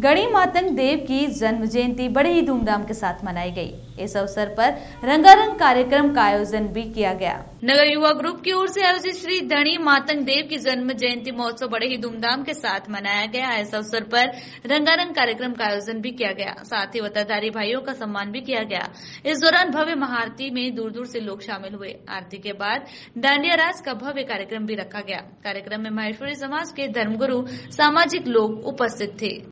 गणी मातंग देव की जन्म जयंती बड़े ही धूमधाम के साथ मनाई गई। इस अवसर पर रंगारंग कार्यक्रम का आयोजन भी किया गया। नगर युवा ग्रुप की ओर से आयोजित श्री धनी मातंग देव की जन्म जयंती महोत्सव बड़े ही धूमधाम के साथ मनाया गया। इस अवसर पर रंगारंग कार्यक्रम का आयोजन भी किया गया। साथ ही वताधारी भाइयों का सम्मान भी किया गया। इस दौरान भव्य महाआरती में दूर दूर से लोग शामिल हुए। आरती के बाद डांडिया राज का भव्य कार्यक्रम भी रखा गया। कार्यक्रम में महेश्वरी समाज के धर्मगुरु, सामाजिक लोग उपस्थित थे।